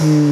Mm.